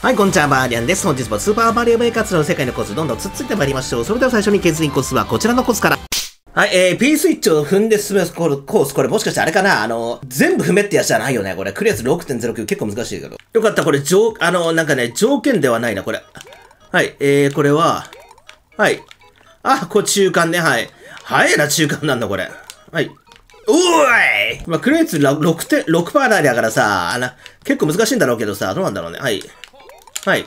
はい、こんにちは、バーリアンです。本日もスーパーマリオメーカーズの世界のコース、どんどんつっついてまいりましょう。それでは最初に削りコースはこちらのコースから。はい、えー、P スイッチを踏んで進むコース、これもしかしてあれかな？あの、全部踏めってやつじゃないよね、これ。クリアス6.09結構難しいけど。よかった、これ、条、あの、なんかね、条件ではないな、これ。はい、えー、これは、はい。あ、これ中間ね、はい。早いな、中間なんだ、これ。はい。おーいまあ、クリアス6点、6%なりだからさ、あの、結構難しいんだろうけどさ、どうなんだろうね。はい。はい。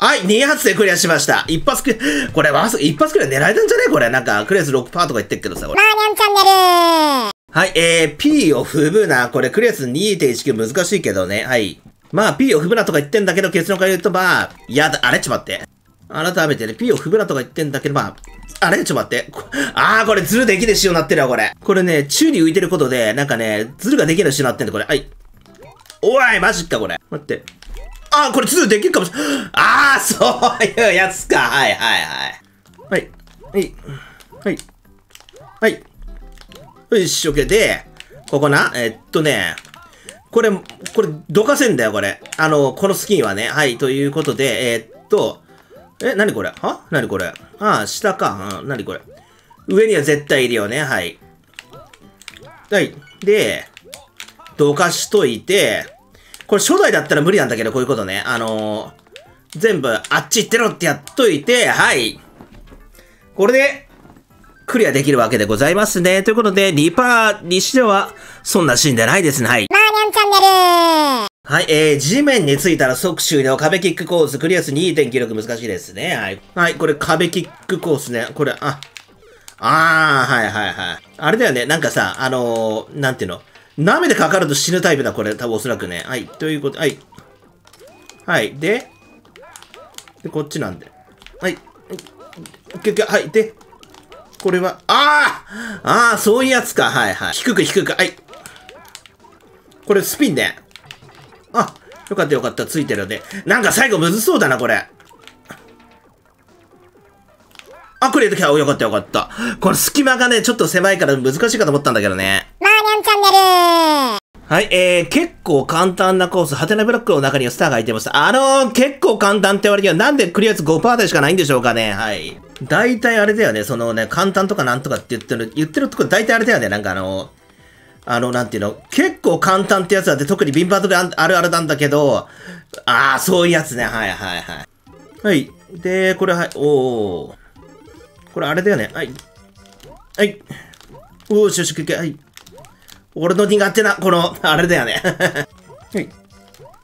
はい、2発でクリアしました。一発クリア、これ、一発クリア狙えたんじゃね？これ、なんか、クリアス6%とか言ってるけどさ、これ。マーニャンチャンネルはい、えー、P を踏むな。これ、クリアス2.19難しいけどね。はい。まあ、P を踏むなとか言ってんだけど、結論から言うと、まあ、やだ、あれ？ちょっと待って。改めてね、P を踏むなとか言ってんだけど、まあ、あれ？ちょっと待って。こあー、これ、ズルできる仕様になってるわ、これ。これね、宙に浮いてることで、なんかね、ズルができる仕様になってんだ、これ。はい。おい、マジか、これ。待って。あー、これ、ズルできるかもしれあー、そういうやつか。はい、はい、はい。はい。はい。はい。はい。よし、OK で、ここな、えっとね、これ、これ、どかせんだよ、これ。あの、このスキンはね。はい、ということで、えーっと、え、なにこれ？は？なにこれ？ああ、下か。うん、なにこれ？上には絶対いるよね。はい。はい。で、どかしといて、これ初代だったら無理なんだけど、こういうことね。あのー全部、あっち行ってろってやっといて、はい。これで、クリアできるわけでございますね。ということで、リパーにしては、そんなシーンでないですね。はい。マーニャンチャンネルはい、えー、地面についたら即終了、壁キックコース、クリアス2.96難しいですね。はい。はい、これ壁キックコースね。これ、あ、あー、はいはいはい。あれだよね、なんかさ、あのー、なんていうの、舐めでかかると死ぬタイプだ、これ、多分おそらくね。はい、ということ、はい。はい、で、で、こっちなんで。はい。はい、はい、で、これは、あーあー、そういうやつか。はいはい。低く低く、はい。これスピンね。あ、よかったよかった、ついてるね。なんか最後むずそうだな、これ。あ、これときゃ、よかったよかった。これ隙間がね、ちょっと狭いから難しいかと思ったんだけどね。ンチャンネルはい、えー、結構簡単なコース、ハテナブロックの中にはスターが入ってました。あのー、結構簡単って言われてなんでクリア率5%でしかないんでしょうかね。はい。大体あれだよね、そのね、簡単とかなんとかって言ってる、言ってるとこ大体あれだよね、なんかあのー、あの、なんていうの、結構簡単ってやつだって、特にビンバートであるあるなんだけど、ああ、そういうやつね。はいはいはい。はい。で、これはい、おー。これあれだよね。はい。はい。おーしよし、けはい。俺の苦手な、この、あれだよね。はい。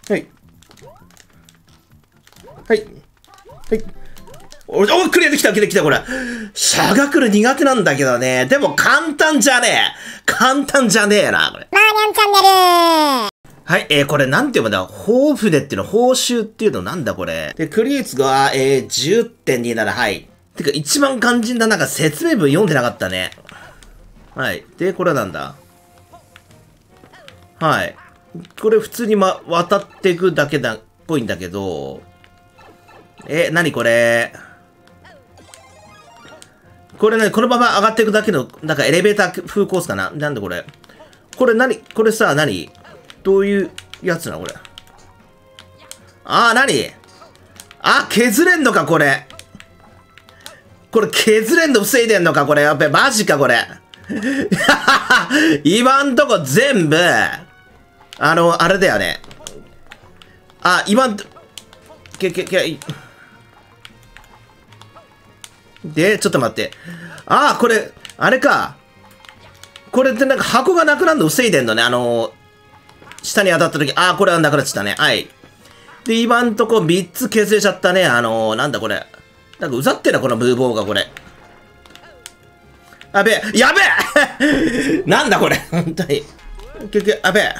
はい。はい。はい。お、お、クリアできた、クリアできた、これ。しゃがくる苦手なんだけどね。でも簡単じゃねえ。簡単じゃねえな、これ。マーニャンチャンネルはい、えー、これなんて読むんだ？豊筆っていうの、報酬っていうのなんだこれ。で、クリエイツが、えー、10.27、はい。てか、一番肝心な、なんか説明文読んでなかったね。はい。で、これはなんだ？はい。これ普通にま、渡っていくだけだ、っぽいんだけど、え、なにこれ？これね、このまま上がっていくだけの、なんかエレベーター風コースかな？なんでこれ？これ何？これさ、何？どういうやつなのこれ？あー、何？あ、削れんのか、これ。これ削れんの防いでんのか、これ。やっぱマジか、これ。今んとこ全部、あの、あれだよね。あ、今んと、け、け、け、で、ちょっと待って。ああ、これ、あれか。これってなんか箱がなくなるの防いでんのね。あの下に当たった時、ああ、これはなくなっちゃったね。はい。で、今んとこ3つ削れちゃったね。あのなんだこれ。なんかうざってな、このブーボーが、これ。やべえ、やべえなんだこれ、本当に。結局、やべえ。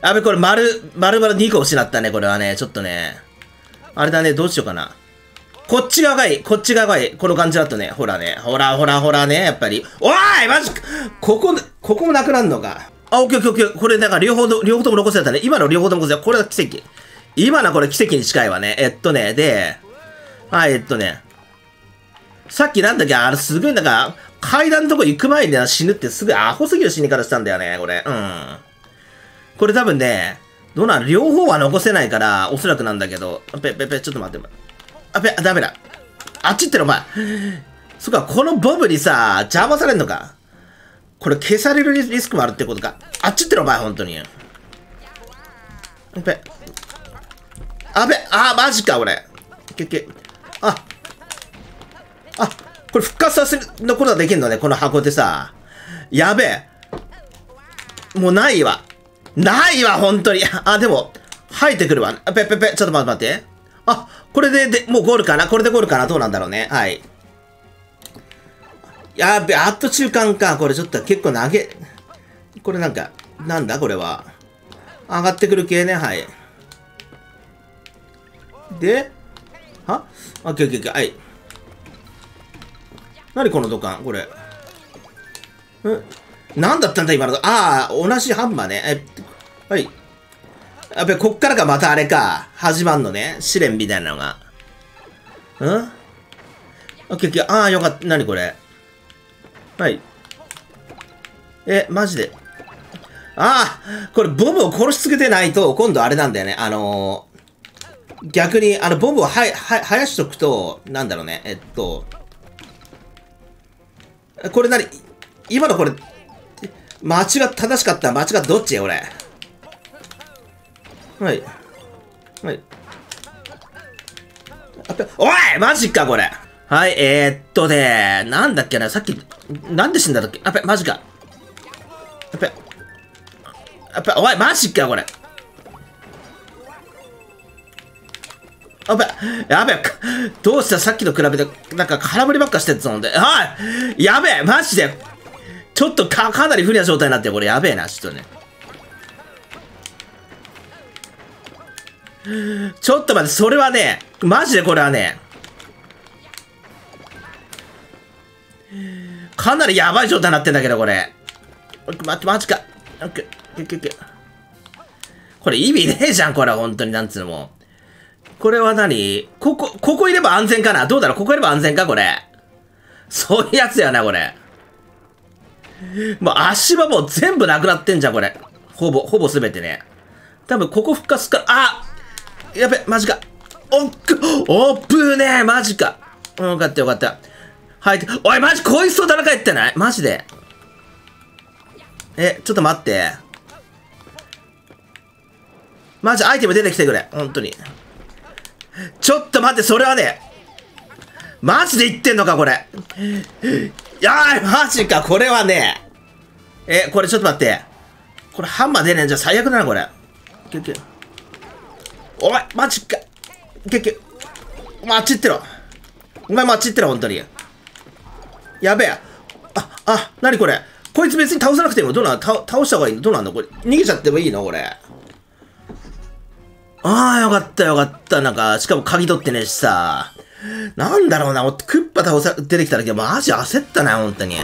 やべ、これ丸、丸々2個失ったね、これはね。ちょっとね。あれだね、どうしようかな。こっち側がいい。こっち側がいい。この感じだとね。ほらね。ほらほらほらね。やっぱり。おいマジかここ、ここもなくなるのか。あ、オッケーオッケーオッケー。これ、だから両方と、両方とも残せたね。今の両方とも残せた。これは奇跡。今のこれ奇跡に近いわね。えっとね、で、はい、えっとね。さっきなんだっけ？あれすごいなんか、階段のとこ行く前に死ぬってすぐアホすぎる死に方したんだよね、これ。うん。これ多分ね、どうなる両方は残せないから、おそらくなんだけど。ぺ、ぺ、ぺ、ちょっと待って。あ、ぺ、ダメだ。あっち行ってるお前。そっか、このボブにさ、邪魔されんのか。これ消されるリスクもあるってことか。あっち行ってるお前、本当に。ぺ。あべ、あ、マジか、俺。けけ。あ。あ、これ復活させるのことができるのね、この箱でさ。やべえ。もうないわ。ないわ、本当に。あ、でも、入ってくるわ。あぺぺぺ、ちょっと待って待って。あ、これで、で、もうゴールかな？これでゴールかな？どうなんだろうね？はい。やべ、あっと中間か。これちょっと結構投げ、これなんか、なんだ？これは。上がってくる系ね、はい。で、は？オッケーオッケーオッケー、はい。何この土管？これ。ん何だったんだ今の？ああ、同じハンマーね。え、はい。やっぱりこっからがまたあれか。始まんのね。試練みたいなのが。ん？オッケーオッケー。ああ、よかった。何これ？はい。え、マジで？ああ、これボブを殺し続けてないと、今度あれなんだよね。あのー、逆に、あの、ボブをは、は、生やしとくと、なんだろうね。えっと、これ何？今のこれ、間違っ、正しかった間違ったどっち？俺。はい。はい。おいマジかこれはい、えー、っとね、なんだっけな、さっき、なんで死んだっけあぺ、マジか。あぺ、あぺ、おい、マジかこれ。あべ、やべ、どうした？さっきと比べて、なんか空振りばっかしてっつのんで。はいやべえマジでちょっとか、かなり不利な状態になってこれやべえな、ちょっとね。ちょっと待って、それはね、マジでこれはね、かなりやばい状態になってんだけど、これ。待って、マジか。オッケー、オッケー、オッケー。これ意味ねえじゃん、これは、本当に、なんつうのも。これは何？ここ、ここいれば安全かな？どうだろう？ここいれば安全か？これ。そういうやつやな、これ。もう足場もう全部なくなってんじゃん、これ。ほぼ、ほぼすべてね。多分、ここ復活すか、あやべ、マジか。おっく、おっぶねえマジか。よかったよかった。はい、おい、マジ、こいつと戦えってない？マジで。え、ちょっと待って。マジ、アイテム出てきてくれ。本当に。ちょっと待って、それはね、マジで言ってんのか、これ。やー、マジか、これはね。え、これちょっと待って。これハンマー出ねえんじゃ最悪だな、これ。お前、マジか。けけ。お前、あっち行ってろ。お前もあっち行ってろ、本当に。やべえ。あ、あ、なにこれ。こいつ別に倒さなくてもどうなん倒倒した方がいいの？どうなんの？これ。逃げちゃってもいいの？これ。ああ、よかったよかった。なんか、しかも鍵取ってねえしさ。なんだろうな、クッパ倒さ、出てきた時はマジ焦ったな、本当に。